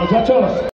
Muchachos.